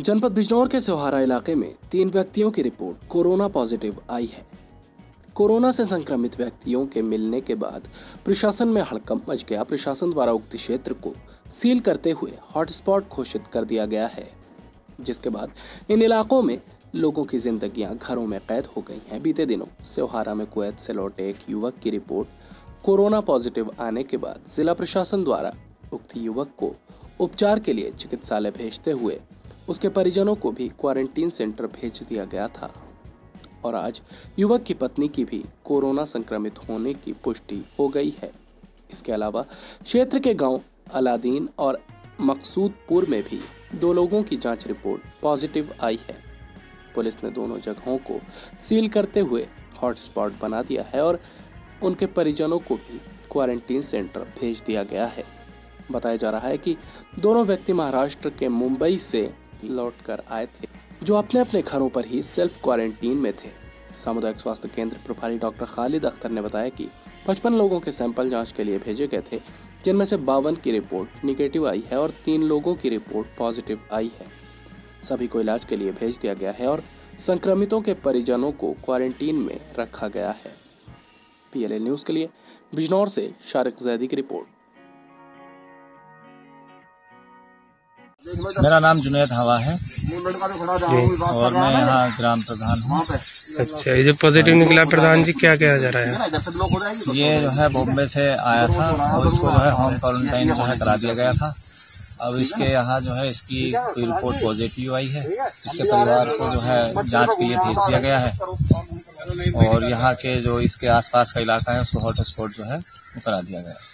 जनपद बिजनौर के सोहारा इलाके में तीन व्यक्तियों की रिपोर्ट कोरोना पॉजिटिव आई है। कोरोना से संक्रमित व्यक्तियों के मिलने के बाद प्रशासन में हड़कंप मच गया। प्रशासन द्वारा उक्त क्षेत्र को सील करते हुए हॉटस्पॉट घोषित कर दिया गया है, जिसके बाद इन इलाकों में लोगों की जिंदगियाँ घरों में कैद हो गई हैं। बीते दिनों सोहारा में कुवैत से लौटे एक युवक की रिपोर्ट कोरोना पॉजिटिव आने के बाद जिला प्रशासन द्वारा उक्त युवक को उपचार के लिए चिकित्सालय भेजते हुए उसके परिजनों को भी क्वारंटीन सेंटर भेज दिया गया था। और आज युवक की पत्नी की भी कोरोना संक्रमित होने की पुष्टि हो गई है। इसके अलावा क्षेत्र के गाँव अलादीन और मकसूदपुर में भी दो लोगों की जाँच रिपोर्ट पॉजिटिव आई है। पुलिस ने दोनों जगहों को सील करते हुए हॉटस्पॉट बना दिया है और उनके परिजनों को भी क्वारंटीन सेंटर भेज दिया गया है। बताया जा रहा है कि दोनों व्यक्ति महाराष्ट्र के मुंबई से लौटकर आए थे, जो अपने अपने घरों पर ही सेल्फ क्वारंटीन में थे। सामुदायिक स्वास्थ्य केंद्र प्रभारी डॉक्टर खालिद अख्तर ने बताया कि 55 लोगों के सैंपल जाँच के लिए भेजे गए थे, जिनमें से बावन की रिपोर्ट निगेटिव आई है और तीन लोगों की रिपोर्ट पॉजिटिव आई है। सभी को इलाज के लिए भेज दिया गया है और संक्रमितों के परिजनों को क्वारंटीन में रखा गया है। पीएलए न्यूज़ के लिए बिजनौर से शारिक जैदी की रिपोर्ट। मेरा नाम जुनेद हवा है। और मैं यहाँ ग्राम प्रधान हूँ। अच्छा ये जो पॉजिटिव निकला प्रधान जी क्या कहा जा रहा है? ये जो है बॉम्बे से आया था और इसको जो है होम क्वारंटाइन जो है करा दिया गया था। अब इसके यहाँ जो है इसकी कोई रिपोर्ट पॉजिटिव आई है। इसके परिवार को जो है जाँच के लिए भेज दिया गया है। और यहाँ के जो इसके आसपास का इलाका है, उसको हॉटस्पॉट जो है, वो करा दिया गया